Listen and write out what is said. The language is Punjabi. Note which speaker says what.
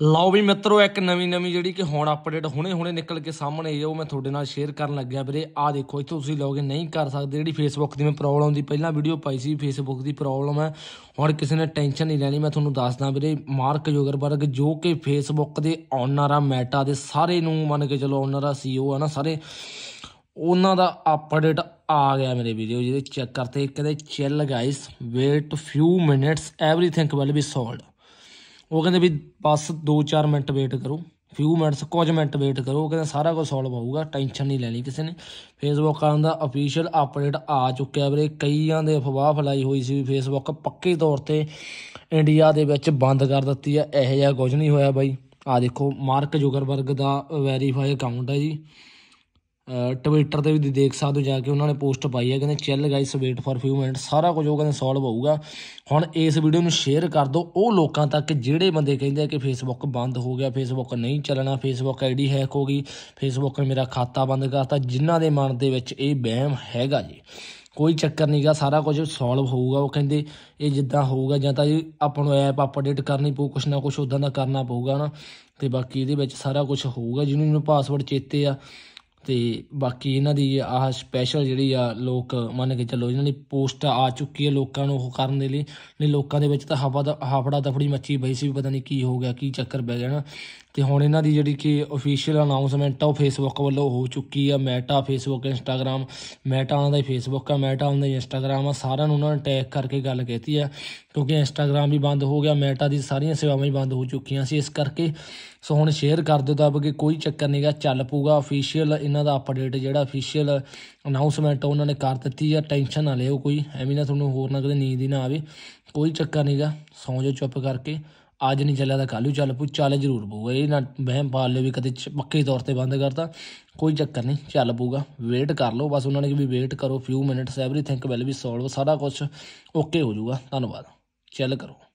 Speaker 1: ਲਓ ਵੀ ਮਿੱਤਰੋ, ਇੱਕ ਨਵੀਂ ਨਵੀਂ ਜਿਹੜੀ ਕਿ ਹੁਣ ਅਪਡੇਟ ਹੁਣੇ ਹੁਣੇ ਨਿਕਲ ਕੇ ਸਾਹਮਣੇ ਆਈ ਉਹ ਮੈਂ ਤੁਹਾਡੇ ਨਾਲ ਸ਼ੇਅਰ ਕਰਨ ਲੱਗਿਆ ਵੀਰੇ। ਆਹ ਦੇਖੋ, ਇੱਥੇ ਤੁਸੀਂ ਲੋਗੇ ਨਹੀਂ ਕਰ ਸਕਦੇ। ਜਿਹੜੀ ਫੇਸਬੁੱਕ ਦੀ ਮੈਂ ਪ੍ਰੋਬਲਮ ਦੀ ਪਹਿਲਾਂ ਵੀਡੀਓ ਪਾਈ ਸੀ ਫੇਸਬੁੱਕ ਦੀ ਪ੍ਰੋਬਲਮ ਹੈ ਹੁਣ ਕਿਸੇ ਨੇ ਟੈਨਸ਼ਨ ਨਹੀਂ ਲੈਣੀ, ਮੈਂ ਤੁਹਾਨੂੰ ਦੱਸਦਾ ਵੀਰੇ, ਮਾਰਕ ਜੋਗਰਬਰਗ ਜੋ ਕਿ ਫੇਸਬੁੱਕ ਦੇ ਓਨਰ ਆ ਮੈਟਾ ਦੇ ਸਾਰੇ ਨੂੰ ਮੰਨ ਕੇ ਚਲੋ ਓਨਰ ਆ ਸੀਓ ਆ ਨਾ ਸਾਰੇ, ਉਹਨਾਂ ਦਾ ਅਪਡੇਟ ਆ ਗਿਆ ਮੇਰੇ ਵੀਡੀਓ ਜਿਹਦੇ ਚੈੱਕ ਕਰਤੇ। ਕਹਿੰਦੇ chill guys wait few minutes everything will be solved ਉਹ ਕਹਿੰਦੇ ਵੀ ਬਸ 2-4 ਮਿੰਟ ਵੇਟ ਕਰੋ ਫਿਊ ਮਿੰਟਸ ਕੁਝ ਮਿੰਟ ਵੇਟ ਕਰੋ, ਉਹ ਕਹਿੰਦੇ ਸਾਰਾ ਕੁਝ ਸੋਲਵ ਹੋਊਗਾ ਟੈਨਸ਼ਨ ਨਹੀਂ ਲੈਣੀ ਕਿਸੇ ਨੇ। ਫੇਸਬੁੱਕ ਆਂ ਦਾ ਅਫੀਸ਼ੀਅਲ ਅਪਡੇਟ ਆ ਚੁੱਕਿਆ ਵੀਰੇ, ਕਈਆਂ ਦੇ ਅਫਵਾਹ ਫਲਾਈ ਹੋਈ ਸੀ ਵੀ ਫੇਸਬੁੱਕ ਪੱਕੇ ਤੌਰ ਤੇ ਇੰਡੀਆ ਦੇ ਵਿੱਚ ਬੰਦ ਕਰ ਦਿੱਤੀ ਆ, ਇਹੋ ਜਿਹਾ ਕੁਝ ਨਹੀਂ ਹੋਇਆ ਬਾਈ। ਆ ਦੇਖੋ, ਮਾਰਕ ਜੁਗਰਬਰਗ ਦਾ ਵੈਰੀਫਾਈ ਅਕਾਊਂਟ ਹੈ ਜੀ। ਟਵਿੱਟਰ ਤੇ ਵੀ ਦੇਖ ਸਕਦੇ ਹੋ ਜਾ ਕੇ ਉਹਨਾਂ ਨੇ ਪੋਸਟ ਪਾਈ ਹੈ, ਕਹਿੰਦੇ, chill guys wait for few minute ਸਾਰਾ ਕੁਝ ਉਹ ਕਹਿੰਦੇ ਸੋਲਵ ਹੋਊਗਾ। ਹੁਣ ਇਸ ਵੀਡੀਓ ਨੂੰ ਸ਼ੇਅਰ ਕਰ ਦਿਓ। ਉਹ ਲੋਕਾਂ ਤੱਕ ਜਿਹੜੇ ਬੰਦੇ ਕਹਿੰਦੇ ਆ ਕਿ ਫੇਸਬੁੱਕ ਬੰਦ ਹੋ ਗਿਆ ਫੇਸਬੁੱਕ ਨਹੀਂ ਚੱਲਣਾ ਫੇਸਬੁੱਕ ਆਈਡੀ ਹੈਕ ਹੋ ਗਈ ਫੇਸਬੁੱਕ ਨੇ ਮੇਰਾ ਖਾਤਾ ਬੰਦ ਕਰਤਾ, ਜਿਨ੍ਹਾਂ ਦੇ ਮਨ ਦੇ ਵਿੱਚ ਇਹ ਵਹਿਮ ਹੈਗਾ ਜੀ। ਕੋਈ ਚੱਕਰ ਨਹੀਂਗਾ ਸਾਰਾ ਕੁਝ ਸੋਲਵ ਹੋਊਗਾ। ਉਹ ਕਹਿੰਦੇ, ਇਹ ਜਿੱਦਾਂ ਹੋਊਗਾ, ਜਾਂ ਤਾਂ ਇਹ ਆਪਾਂ ਨੂੰ ਐਪ ਅਪਡੇਟ ਕਰਨੀ ਪਊ, ਕੁਛ ਨਾ ਕੁਛ ਉਦਾਂ ਦਾ ਕਰਨਾ ਪਊਗਾ ਨਾ। ਤੇ ਬਾਕੀ ਇਹਦੇ ਵਿੱਚ ਸਾਰਾ ਕੁਝ ਹੋਊਗਾ, ਜਿਹਨੂੰ ਪਾਸਵਰਡ ਚੇਤੇ ਆ ਤੇ ਬਾਕੀ ਇਹਨਾਂ ਦੀ ਆਹ ਸਪੈਸ਼ਲ ਜਿਹੜੀ ਆ ਲੋਕ ਮੰਨ ਕੇ ਚੱਲੋ, ਇਹਨਾਂ ਦੀ ਪੋਸਟ ਆ ਚੁੱਕੀ ਹੈ ਲੋਕਾਂ ਨੂੰ ਉਹ ਕਰਨ ਦੇ ਲਈ। ਨਹੀਂ, ਲੋਕਾਂ ਦੇ ਵਿੱਚ ਤਾਂ ਹਵਾ ਦਾ, ਹਾਫੜਾ ਦਫੜੀ ਮੱਚੀ ਪਈ ਸੀ ਪਤਾ ਨਹੀਂ ਕੀ ਹੋ ਗਿਆ, ਕੀ ਚੱਕਰ ਪੈ ਗਿਆ ਨਾ। ਤੇ ਹੁਣ ਇਹਨਾਂ ਦੀ ਜਿਹੜੀ ਕਿ ਅਫੀਸ਼ੀਅਲ ਅਨਾਉਂਸਮੈਂਟ ਆ ਉਹ ਫੇਸਬੁੱਕ ਵੱਲੋਂ ਹੋ ਚੁੱਕੀ ਆ। ਮੈਟਾ ਫੇਸਬੁੱਕ ਇੰਸਟਾਗ੍ਰam ਮੈਟਾ ਉਹਨਾਂ ਦਾ ਫੇਸਬੁੱਕ ਆ ਮੈਟਾ ਉਹਨਾਂ ਦਾ ਇੰਸਟਾਗ੍ਰam ਆ। ਸਾਰਿਆਂ ਨੂੰ ਉਹਨਾਂ ਨੇ ਟੈਗ ਕਰਕੇ ਗੱਲ ਕੀਤੀ ਆ। ਕਿਉਂਕਿ ਇੰਸਟਾਗ੍ਰam ਵੀ ਬੰਦ ਹੋ ਗਿਆ ਮੈਟਾ ਦੀ ਸਾਰੀਆਂ ਸੇਵਾਵਾਂ ਹੀ ਬੰਦ ਹੋ ਚੁੱਕੀਆਂ ਸੀ। ਇਸ ਕਰਕੇ ਸੋ ਹੁਣ ਸ਼ੇਅਰ ਕਰ ਦਿਓ ਤਾਂ ਕਿ ਕੋਈ ਚੱਕਰ ਨਹੀਂਗਾ ਚੱਲ ਪੂਗਾ ਅਫੀਸ਼ੀਅਲ ਇਹਨਾਂ ਦਾ ਅਪਡੇਟ ਜਿਹੜਾ ਅਫੀਸ਼ੀਅਲ ਅਨਾਉਂਸਮੈਂਟ ਉਹਨਾਂ ਨੇ ਕਰ ਦਿੱਤੀ ਆ, ਟੈਨਸ਼ਨ ਨਾ ਲਿਓ ਕੋਈ, ਐਵੇਂ ਨਾ ਤੁਹਾਨੂੰ ਹੋਰ ਨਾ ਕਦੇ ਨੀਂਦ ਹੀ ਨਾ ਆਵੇ। ਕੋਈ ਚੱਕਰ ਨਹੀਂਗਾ ਸੌਂ ਜਾਓ ਚੁੱਪ ਕਰਕੇ। ਅੱਜ ਨਹੀਂ ਚੱਲਿਆ ਤਾਂ ਕੱਲੂ ਚੱਲ ਪੂ ਚੱਲ ਜ਼ਰੂਰ ਪਊਗਾ। ਇਹ ਨਾ ਵਹਿਮ ਪਾਲ ਲਿਓ ਵੀ ਕਦੇ ਪੱਕੇ ਤੌਰ ਤੇ ਬੰਦ ਕਰਤਾ। ਕੋਈ ਚੱਕਰ ਨਹੀਂ ਚੱਲ ਪਊਗਾ। ਵੇਟ ਕਰ ਲਓ, ਬਸ ਉਹਨਾਂ ਨੇ ਕਿ ਵੀ ਵੇਟ ਕਰੋ few minutes everything will be solve ਸਾਰਾ ਕੁਝ ਓਕੇ ਹੋ ਜਾਊਗਾ। ਧੰਨਵਾਦ। ਚੱਲ ਕਰੋ।